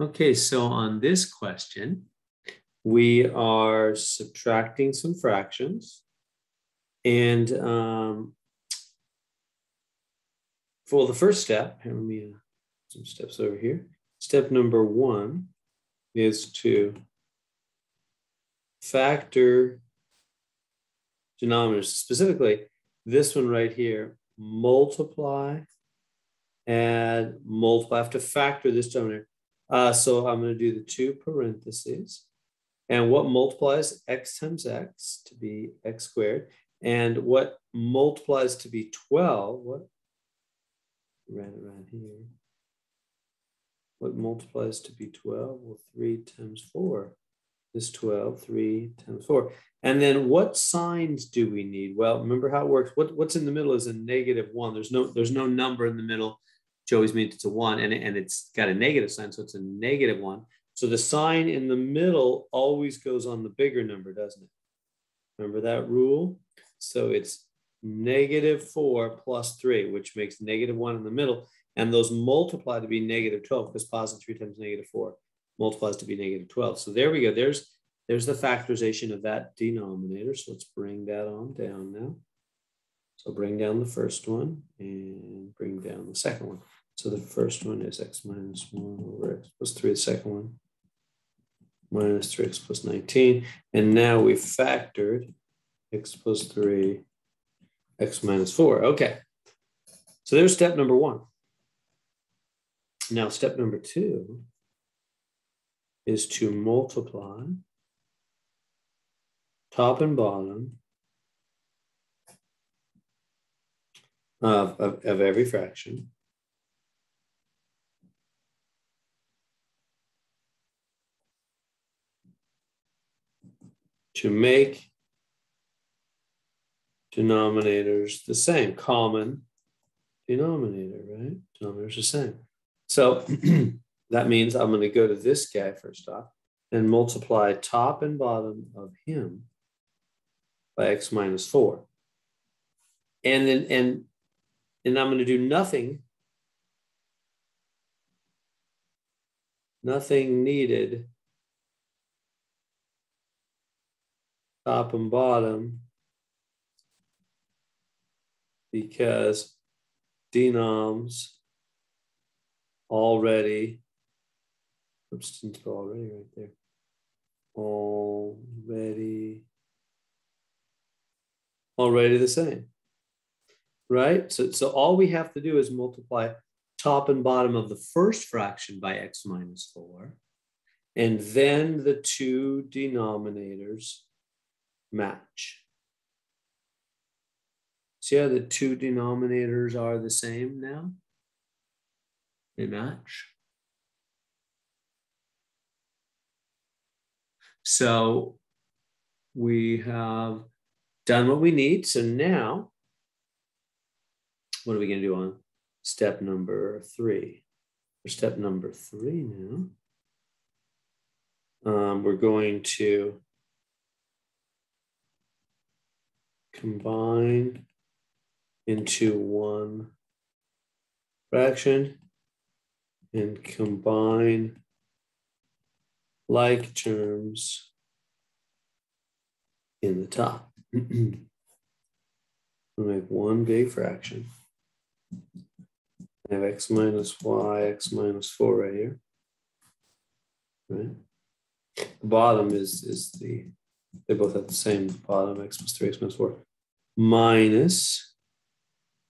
Okay, so on this question, we are subtracting some fractions. And um, for the first step, let me uh, some steps over here. Step number one is to factor denominators, specifically this one right here, multiply, add, multiply. I have to factor this denominator. Uh, so I'm going to do the two parentheses. And what multiplies x times x to be x squared? And what multiplies to be 12? What? Ran around here. What multiplies to be 12? Well, 3 times 4 is 12, 3 times 4. And then what signs do we need? Well, remember how it works. What, what's in the middle is a negative 1. There's no, there's no number in the middle. Joey's means it's a 1, and, and it's got a negative sign, so it's a negative 1. So the sign in the middle always goes on the bigger number, doesn't it? Remember that rule? So it's negative 4 plus 3, which makes negative 1 in the middle and those multiply to be negative 12 because positive 3 times negative 4 multiplies to be negative 12. So there we go. There's, there's the factorization of that denominator. So let's bring that on down now. So bring down the first one and bring down the second one. So the first one is x minus 1 over x plus 3. The second one minus 3x plus 19. And now we factored x plus 3, x minus 4. Okay. So there's step number one. Now, step number two is to multiply top and bottom of, of, of every fraction. To make denominators the same, common denominator, right? Denominators the same. So that means I'm going to go to this guy first off and multiply top and bottom of him by x minus 4. And then and and I'm going to do nothing nothing needed top and bottom because denoms already, oops, already right there. Already, already the same, right? So, so all we have to do is multiply top and bottom of the first fraction by x minus 4, and then the two denominators match. See how the two denominators are the same now? They match. So we have done what we need. So now, what are we going to do on step number three? For step number three now, um, we're going to combine into one fraction and combine like terms in the top. we'll make one big fraction. I have x minus y, x minus 4 right here. Right? The bottom is, is the, they both have the same bottom, x plus 3, x minus 4, minus,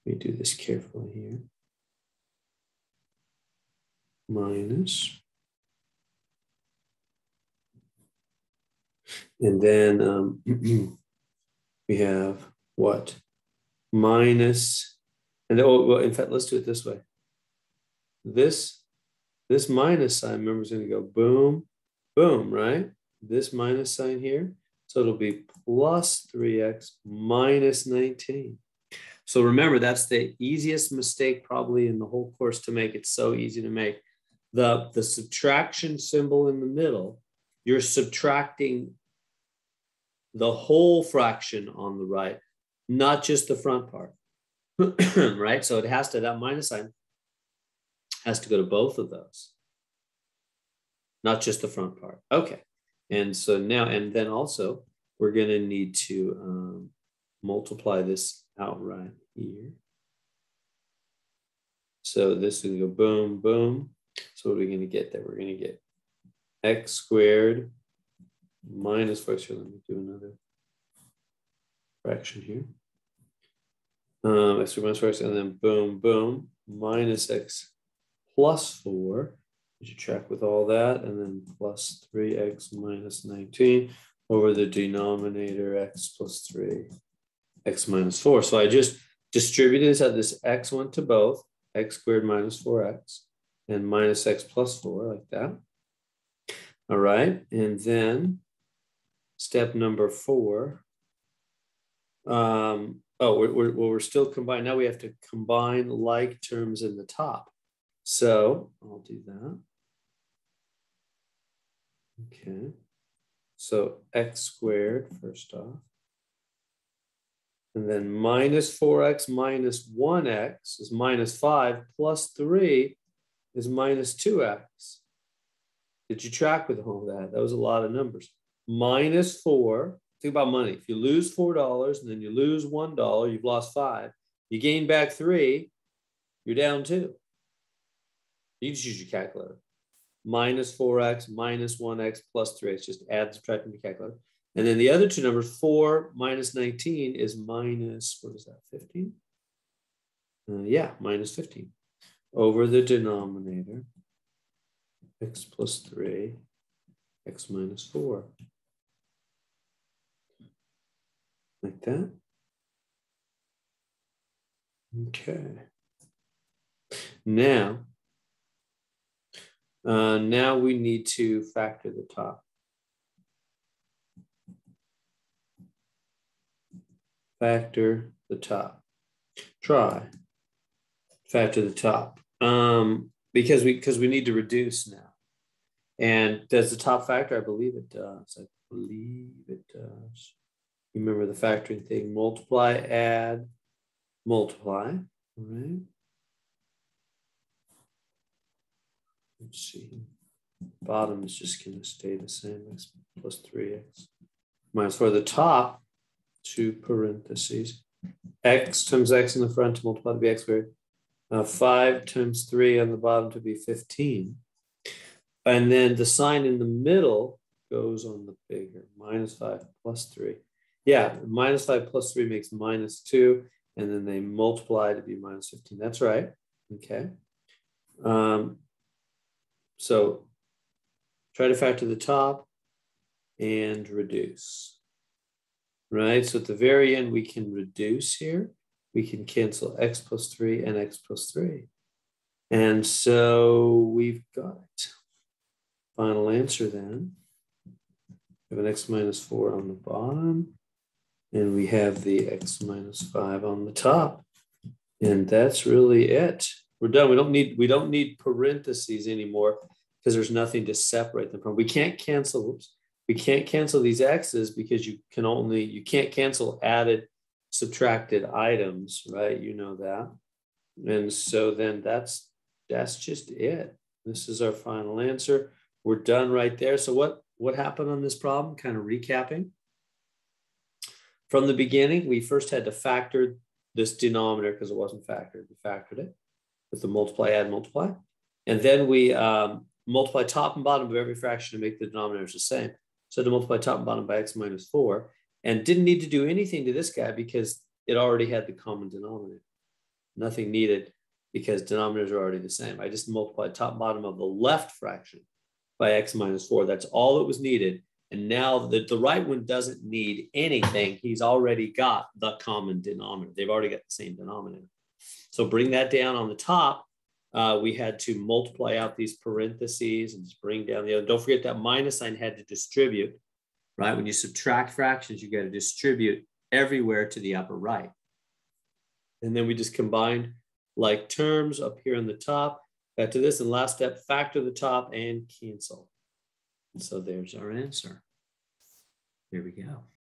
let me do this carefully here minus. And then um, we have what? Minus, and oh, well, in fact, let's do it this way. This, this minus sign, remember, is going to go boom, boom, right? This minus sign here. So it'll be plus 3x minus 19. So remember, that's the easiest mistake probably in the whole course to make. It's so easy to make the, the subtraction symbol in the middle, you're subtracting the whole fraction on the right, not just the front part, right? So it has to, that minus sign has to go to both of those. not just the front part. Okay. And so now, and then also, we're going to need to um, multiply this out right here. So this is going to go boom, boom. So what are we going to get there? We're going to get x squared minus 4 x. Let me do another fraction here. Um, x squared minus 4x, and then boom, boom, minus x plus 4. You check with all that, and then plus 3x minus 19 over the denominator x plus 3, x minus 4. So I just distributed this out. This x went to both, x squared minus 4x, and minus x plus 4, like that. All right, and then step number four. Um, oh, we're, we're, well, we're still combined. Now we have to combine like terms in the top. So I'll do that. Okay. So x squared first off. And then minus 4x minus 1x is minus 5 plus 3 is minus 2x. Did you track with all that? That was a lot of numbers. Minus 4. Think about money. If you lose $4 and then you lose $1, you've lost 5. You gain back 3, you're down 2. You just use your calculator. Minus 4x minus 1x plus 3x. Just add, subtract, and calculator. And then the other two numbers, 4 minus 19 is minus, what is that, 15? Uh, yeah, minus 15 over the denominator, x plus 3, x minus 4. Like that. Okay. Now, uh, now we need to factor the top. Factor the top. Try. Factor the top. Um, because we because we need to reduce now. And does the top factor? I believe it does. I believe it does. Remember the factoring thing: multiply, add, multiply. All right. Let's see. Bottom is just going to stay the same, x plus 3x. Minus for the top, two parentheses. x times x in the front to multiply to be x squared. Uh, 5 times 3 on the bottom to be 15. And then the sign in the middle goes on the bigger, minus 5 plus 3. Yeah, minus 5 plus 3 makes minus 2, and then they multiply to be minus 15. That's right. Okay. Um, so try to factor the top and reduce. Right, so at the very end, we can reduce here. We can cancel x plus 3 and x plus 3. And so we've got. Final answer then. We have an x minus 4 on the bottom. And we have the x minus 5 on the top. And that's really it. We're done. We don't need we don't need parentheses anymore because there's nothing to separate them from. We can't cancel, oops, we can't cancel these x's because you can only, you can't cancel added, subtracted items, right? You know that. And so then that's, that's just it. This is our final answer. We're done right there. So what, what happened on this problem? Kind of recapping. From the beginning, we first had to factor this denominator because it wasn't factored. We factored it with the multiply, add, multiply. And then we um, multiply top and bottom of every fraction to make the denominators the same. So to multiply top and bottom by x minus 4 and didn't need to do anything to this guy because it already had the common denominator. Nothing needed because denominators are already the same. I just multiplied top and bottom of the left fraction by x minus 4. That's all that was needed. And now the, the right one doesn't need anything. He's already got the common denominator. They've already got the same denominator. So bring that down on the top uh, we had to multiply out these parentheses and just bring down the other. Don't forget that minus sign had to distribute, right? When you subtract fractions, you got to distribute everywhere to the upper right. And then we just combined like terms up here on the top, back to this, and last step, factor the top and cancel. And so there's our answer. Here we go.